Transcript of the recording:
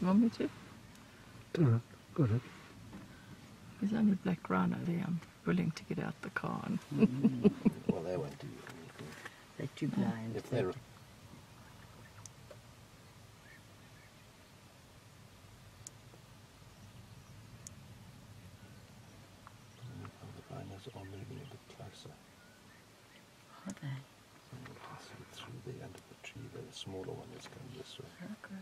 you want me to? Don't know. There's only black rhino there. I'm willing to get out the car. And Well, they won't do anything. They're too blind. If they're the rhinos are moving a bit closer. Are they? So you can see through the end of the tree. The smaller one is coming this way. Oh.